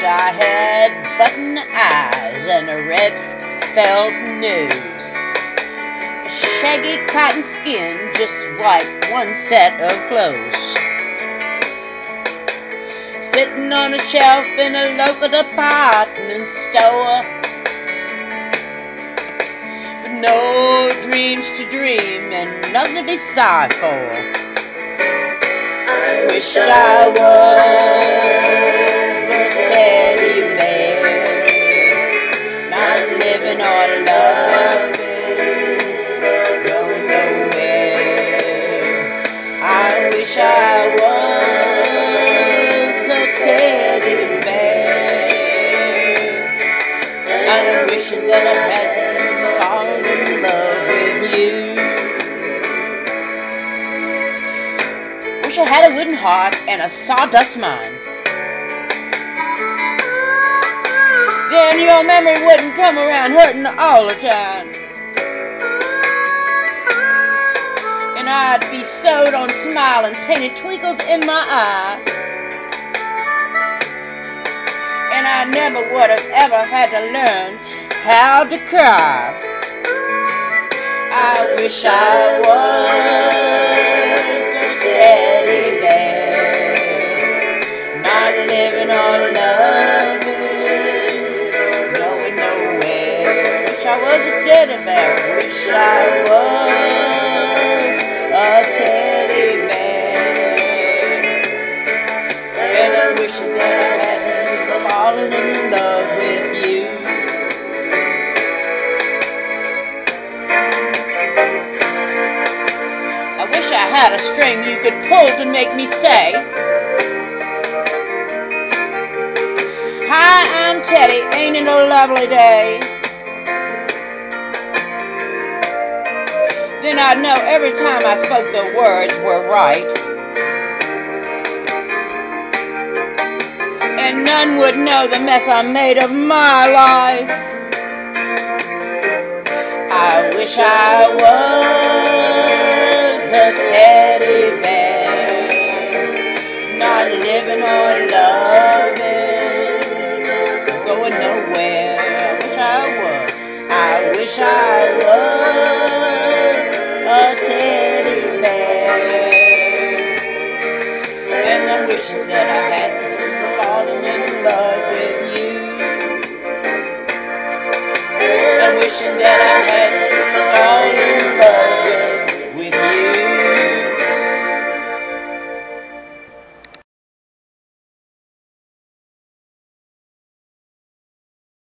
satin eyes and a red felt nose. A shaggy cotton skin just like one set of clothes. Sitting on a shelf in a local department store. With no dreams to dream and nothing to be sorry for. I wish I was I fallen in love with you. Wish I had a wooden heart and a sawdust mind. Then your memory wouldn't come around hurting all the time. And I'd be sewed on smiling, painted twinkles in my eye. And I never would have ever had to learn how to cry. I wish I was a teddy bear, not living or loving, going nowhere. Wish I was a teddy bear. Wish I was a teddy bear, and I wish that I hadn't fallen in love with had a string you could pull to make me say, Hi, I'm Teddy, ain't it a lovely day? Then I'd know every time I spoke the words were right. And none would know the mess I made of my life. I wish I was a teddy bear, not living or loving, going nowhere. I wish I was. I wish I was a teddy bear, and I wish that I had